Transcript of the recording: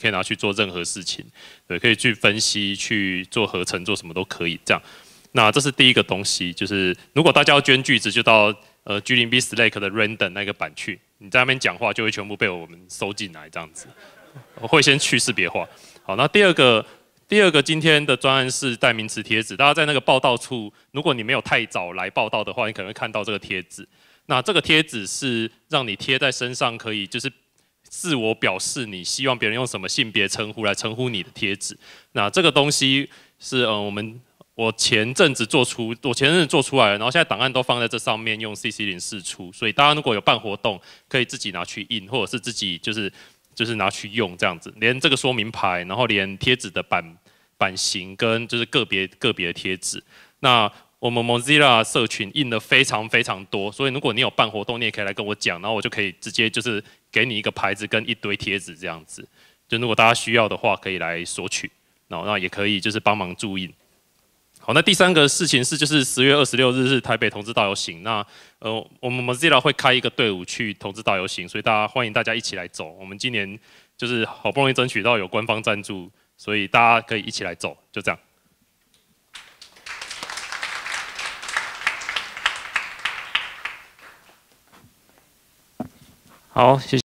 可以拿去做任何事情，对，可以去分析、去做合成、做什么都可以这样。那这是第一个东西，就是如果大家要捐句子，就到呃 G 零 B Slack 的 Random 那个版去，你在那边讲话就会全部被我们收进来这样子。会先去识别化。好，那第二个。第二个今天的专案是代名词贴纸，大家在那个报道处，如果你没有太早来报道的话，你可能会看到这个贴纸。那这个贴纸是让你贴在身上，可以就是自我表示你希望别人用什么性别称呼来称呼你的贴纸。那这个东西是呃我们我前阵子做出，我前阵子做出来了，然后现在档案都放在这上面，用 CC 零四出，所以大家如果有办活动，可以自己拿去印，或者是自己就是。就是拿去用这样子，连这个说明牌，然后连贴纸的版版型跟就是个别个别的贴纸。那我们 Mozilla 社群印的非常非常多，所以如果你有办活动，你也可以来跟我讲，然后我就可以直接就是给你一个牌子跟一堆贴纸这样子。就如果大家需要的话，可以来索取，然后那也可以就是帮忙注印。好，那第三个事情是，就是十月二十六日是台北同志大游行。那呃，我们 Mozilla 会开一个队伍去同志大游行，所以大家欢迎大家一起来走。我们今年就是好不容易争取到有官方赞助，所以大家可以一起来走，就这样。好，谢谢。